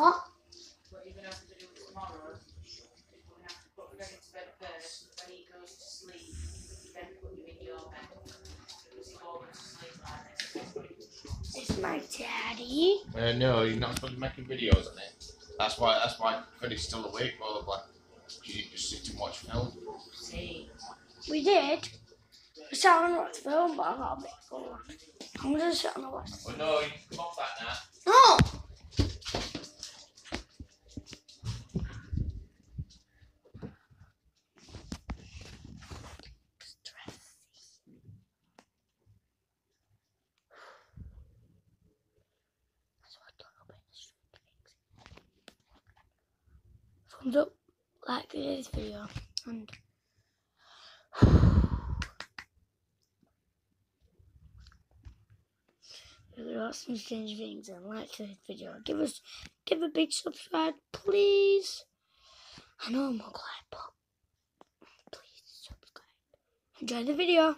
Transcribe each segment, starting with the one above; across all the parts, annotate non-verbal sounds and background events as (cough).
What? What you're gonna have to do tomorrow is gonna have to put Fred into bed first. When he goes to sleep, then put you in your bed. Because he won't go to sleep like this. It's my daddy. Uh, no, you're not supposed to be making videos on it. That's why. That's why Freddie's still awake, probably. You didn't just sit and watch film. We did. We sat on watch film, but I got a bit bored. I'm gonna sit on the watch. But no, you can come off that now. No! Thumbs up, like this video, and (sighs) there are some strange things and like this video, give us give a big subscribe, please. I know I'm ugly, but please subscribe. Enjoy the video.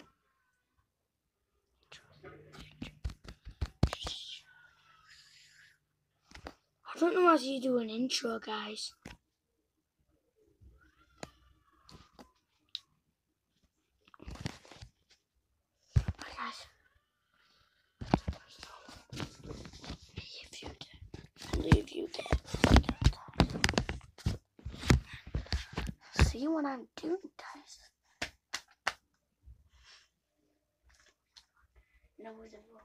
I don't know how to do an intro, guys. Hi, guys. If you did, leave you dead. See what I'm doing, guys. No, wrong.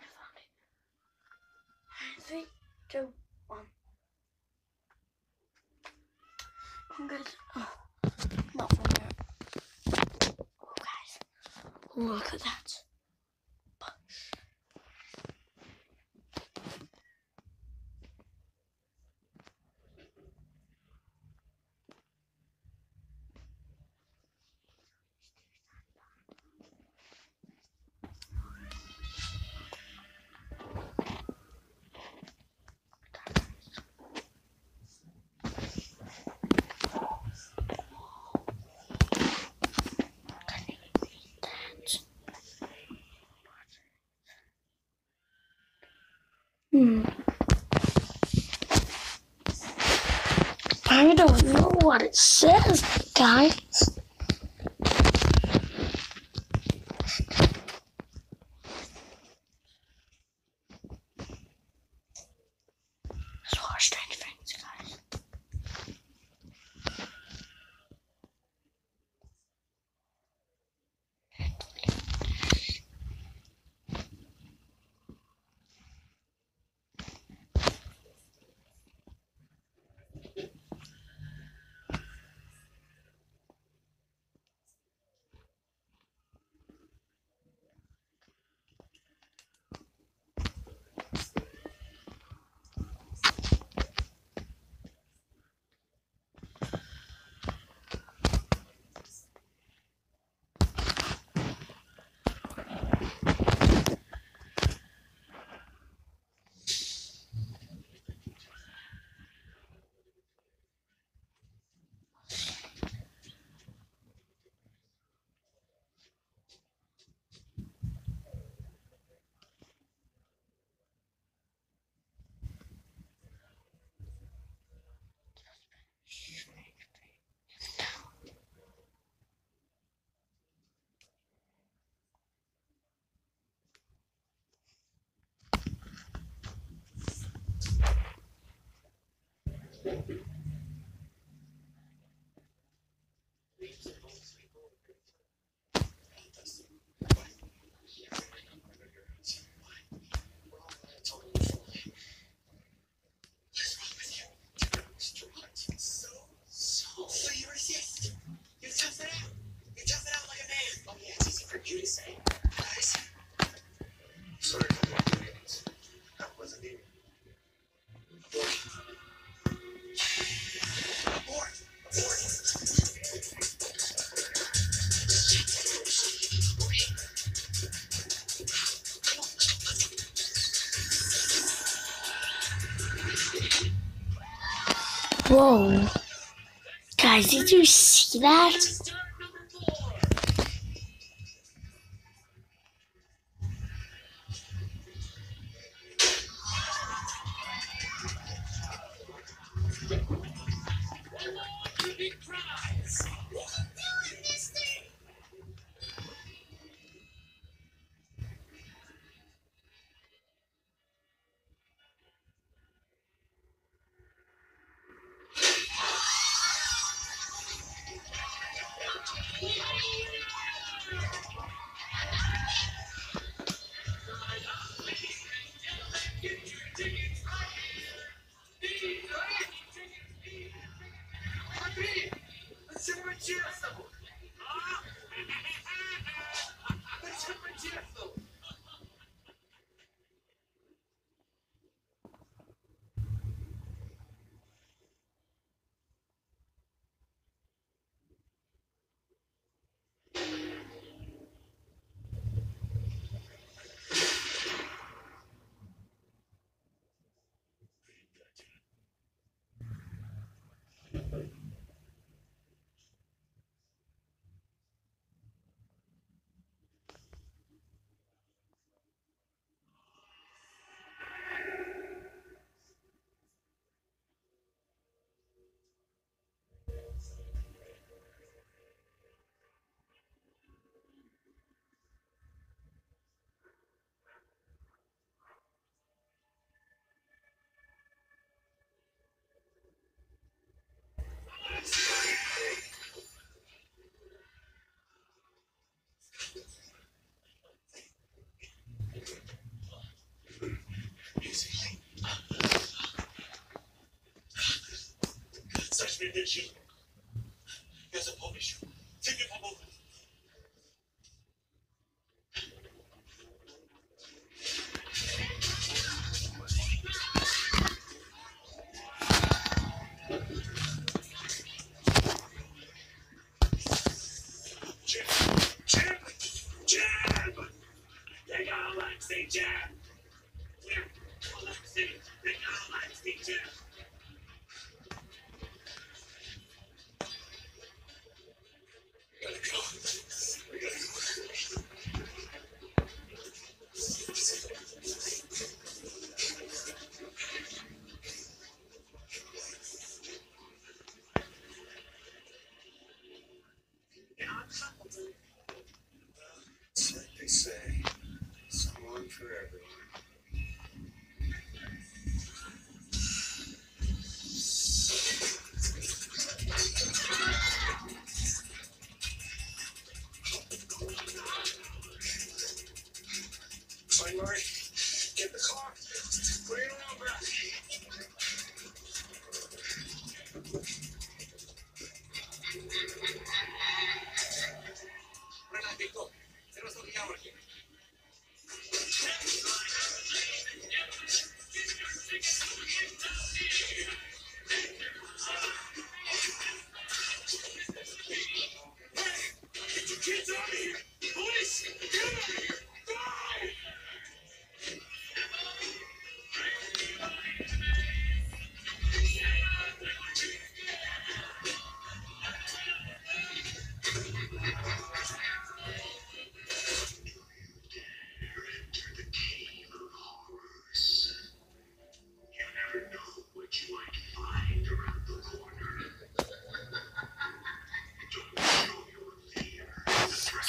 Found it. Three, two, one. Come on, guys. Oh, not from. Oh, guys. Look at that. Hmm. I don't know what it says, guys. Whoa. Guys, did you see that? fry. Defender you. As a punisher. Take it from over. Jab, jab, jab. They all like say jab. Bueno, gracias.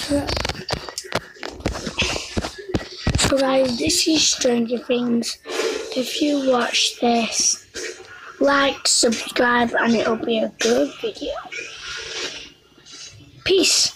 So, guys, this is Stranger Things. If you watch this, like, subscribe, and it'll be a good video. Peace.